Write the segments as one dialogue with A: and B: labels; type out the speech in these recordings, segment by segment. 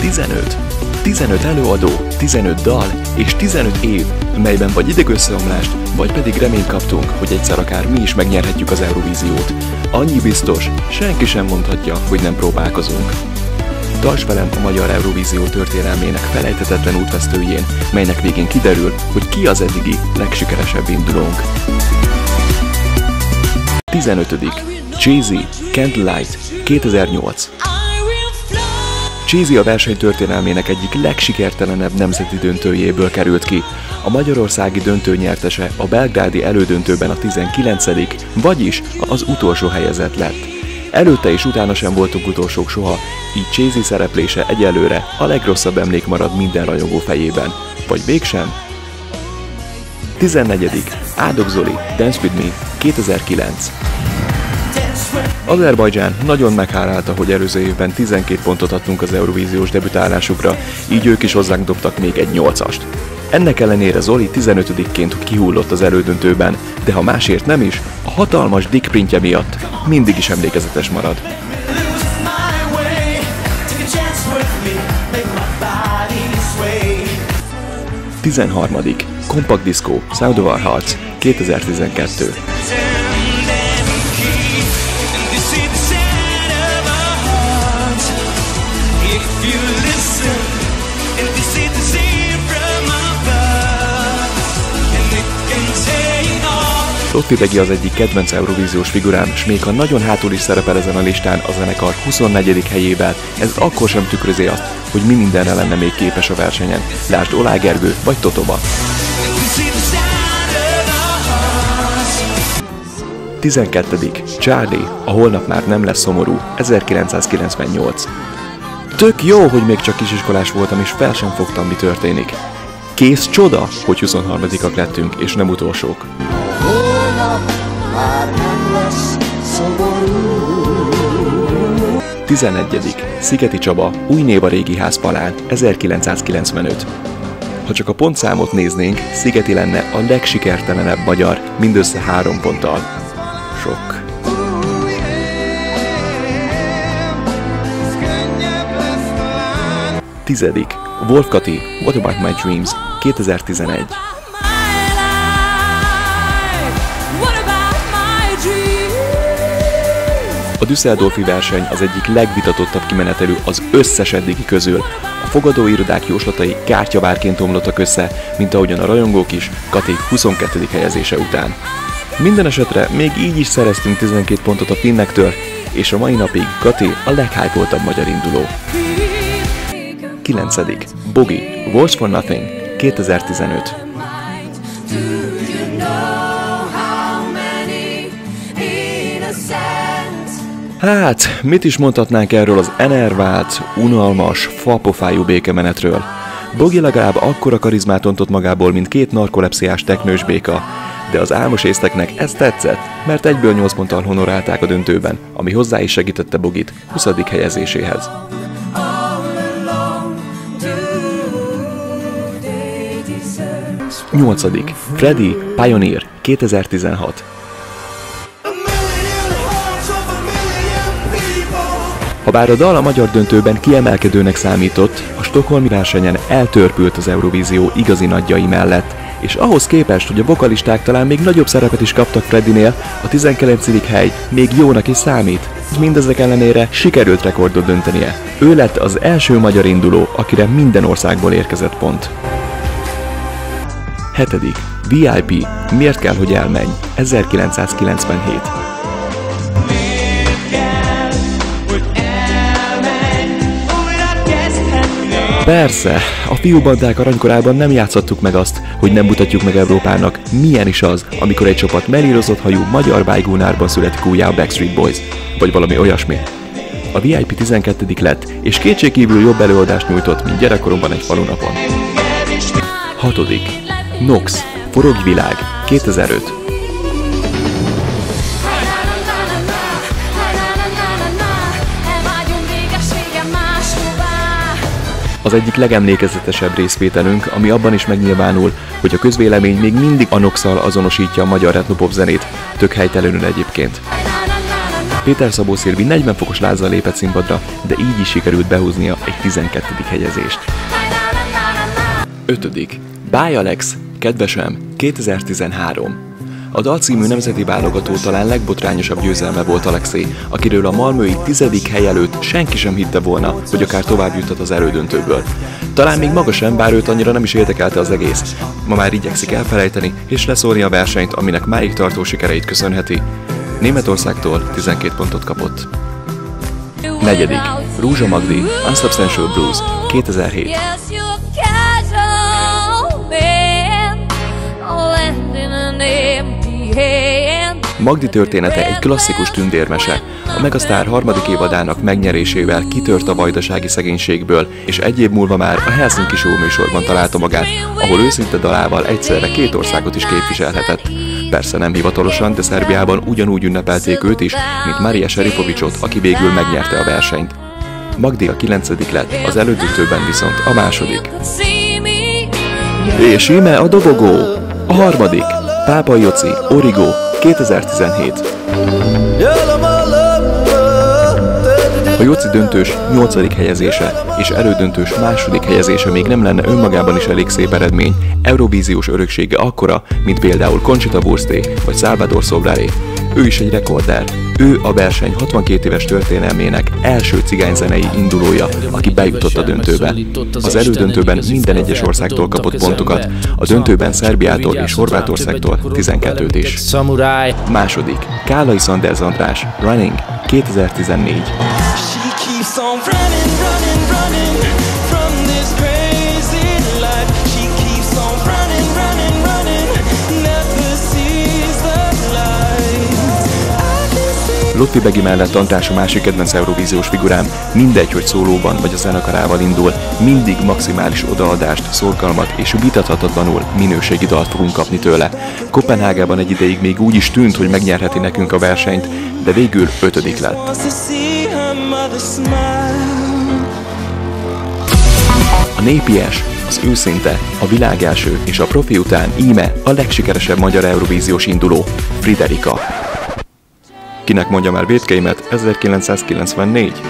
A: 15. 15 előadó, 15 dal és 15 év, melyben vagy idegösszeomlást, vagy pedig reményt kaptunk, hogy egyszer akár mi is megnyerhetjük az Eurovíziót. Annyi biztos, senki sem mondhatja, hogy nem próbálkozunk. Tarts velem a Magyar Eurovízió történelmének felejthetetlen útvesztőjén, melynek végén kiderül, hogy ki az eddigi legsikeresebb indulónk. 15. Cheesy, Candlelight, 2008 Cheesy a verseny történelmének egyik legsikertelenebb nemzeti döntőjéből került ki. A magyarországi döntő nyertese a belgrádi elődöntőben a 19 vagyis az utolsó helyezett lett. Előtte és utána sem voltunk utolsók soha, így Cheesy szereplése egyelőre a legrosszabb emlék marad minden rajongó fejében. Vagy mégsem? 14. Ádok Zoli, Dance With Me, 2009 Azerbajdzsán nagyon meghálálta, hogy előző évben 12 pontot adtunk az Eurovíziós debütálásukra, így ők is hozzánk dobtak még egy 8-ast. Ennek ellenére Zoli 15-ként kihullott az elődöntőben, de ha másért nem is, a hatalmas dick printje miatt mindig is emlékezetes marad. Tizenharmadik. Compact Disco, Sound of Hearts, 2012. Lotti Begi az egyik kedvenc Eurovíziós figurám, és még ha nagyon hátul is szerepel ezen a listán a zenekar 24. helyével, ez akkor sem tükrözi azt, hogy mi mindenre lenne még képes a versenyen. Lásd Olá Gergő vagy Totoba. 12. Charlie, a holnap már nem lesz szomorú, 1998. Tök jó, hogy még csak kisiskolás voltam, és fel sem fogtam, mi történik. Kész csoda, hogy 23-ak lettünk, és nem utolsók. Nem lesz szomorú. 11. Szigeti Csaba, Új név a régi ház palán, 1995. Ha csak a pontszámot néznénk, Szigeti lenne a legsikertelenebb magyar, mindössze három ponttal. Sok. Tizedik. Wolf Kati, What About My Dreams, 2011. Düsseldorfi verseny az egyik legvitatottabb kimenetelő az összes eddigi közül. A fogadóirodák jóslatai kártyavárként omlottak össze, mint ahogyan a rajongók is Kati 22. helyezése után. Minden esetre még így is szereztünk 12 pontot a finnektől, és a mai napig Kati a leghájpoltabb magyar induló. 9. Bogi, Wars for Nothing, 2015. Hát, mit is mondhatnánk erről az enervált, unalmas, fapofájú békemenetről? Bogi legalább akkora karizmát ontott magából, mint két narkolepsziás teknős béka, de az álmos észteknek ez tetszett, mert egyből 8 ponttal honorálták a döntőben, ami hozzá is segítette Bogit 20. helyezéséhez. 8. Freddy Pioneer 2016 Habár a dal a magyar döntőben kiemelkedőnek számított, a stokholmi versenyen eltörpült az Eurovízió igazi nagyjai mellett, és ahhoz képest, hogy a vokalisták talán még nagyobb szerepet is kaptak Freddynél, a 19. hely még jónak is számít. Mindezek ellenére sikerült rekordot döntenie. Ő lett az első magyar induló, akire minden országból érkezett pont. 7. VIP. Miért kell, hogy elmenj? 1997. Persze, a fiúbandák aranykorában nem játszottuk meg azt, hogy nem mutatjuk meg Európának, milyen is az, amikor egy csapat melírozott hajú magyar bájgónárban születik újjá a Backstreet Boys, vagy valami olyasmi. A VIP 12 lett, és kétségkívül jobb előadást nyújtott, mint gyerekkoromban egy falunapon. 6. Nox, Forogj világ, 2005. Az egyik legemlékezetesebb részvételünk, ami abban is megnyilvánul, hogy a közvélemény még mindig a Nox-szal azonosítja a magyar etnopop zenét, tök helytelenül egyébként. Péter Szabó Szilvi 40 fokos lázzal lépett színpadra, de így is sikerült behúznia egy 12. helyezést. 5. Báj Alex, kedvesem, 2013. A dal című nemzeti válogató talán legbotrányosabb győzelme volt Alexei, akiről a malmői tizedik hely előtt senki sem hitte volna, hogy akár tovább juthat az elődöntőből. Talán még maga sem, bár őt annyira nem is érdekelte az egész. Ma már igyekszik elfelejteni és leszórni a versenyt, aminek máig tartó sikereit köszönheti. Németországtól 12 pontot kapott. Negyedik. Rúzsa Magdi, Unsubstantial Blues, 2007. Magdi története egy klasszikus tündérmese. A Megasztár harmadik évadának megnyerésével kitört a vajdasági szegénységből, és egy év múlva már a Helsinki Show műsorban találta magát, ahol őszinte dalával egyszerre két országot is képviselhetett. Persze nem hivatalosan, de Szerbiában ugyanúgy ünnepelték őt is, mint Maria Serifovicsot, aki végül megnyerte a versenyt. Magdi a kilencedik lett, az elődöntőben viszont a második. És íme a dobogó! A harmadik, Pápa Joci, Origo, 2017. A Jóci döntős 8. helyezése és elődöntős második helyezése még nem lenne önmagában is elég szép eredmény, Eurovíziós öröksége akkora, mint például Conchita Bursté vagy Salvador Sobraré. Ő is egy rekorder. Ő a verseny 62 éves történelmének első cigányzenei indulója, aki bejutott a döntőbe. Az elődöntőben minden egyes országtól kapott pontokat, a döntőben Szerbiától és Horvátországtól 12-t is. Második, Kálai Sanders András, Running, 2014. Lotti Begi mellett András a másik kedvenc Eurovíziós figurám, mindegy, hogy szólóban vagy a zenekarával indul, mindig maximális odaadást, szorgalmat és vitathatatlanul minőségi dalt fogunk kapni tőle. Kopenhágában egy ideig még úgy is tűnt, hogy megnyerheti nekünk a versenyt, de végül ötödik lett. A népies, az őszinte, a világ első és a profi után íme a legsikeresebb magyar Eurovíziós induló, Friderika. Kinek mondja már védkeimet 1994?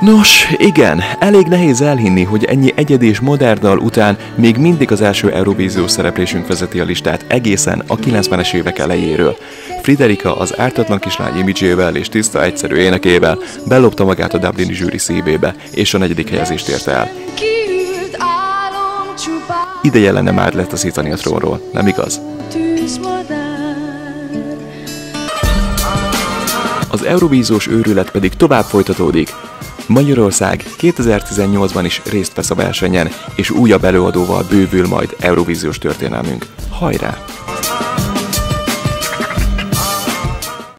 A: Nos, igen, elég nehéz elhinni, hogy ennyi egyedi és modern dal után még mindig az első Eurovíziós szereplésünk vezeti a listát egészen a 90-es évek elejéről. Friderika az ártatlan kislány imidzsével és tiszta egyszerű énekével belopta magát a Dublini zsűri szívébe, és a negyedik helyezést érte el. Ideje lenne már letaszítani a trónról, nem igaz? Az Eurovízós őrület pedig tovább folytatódik. Magyarország 2018-ban is részt vesz a versenyen, és újabb előadóval bővül majd Eurovíziós történelmünk. Hajrá!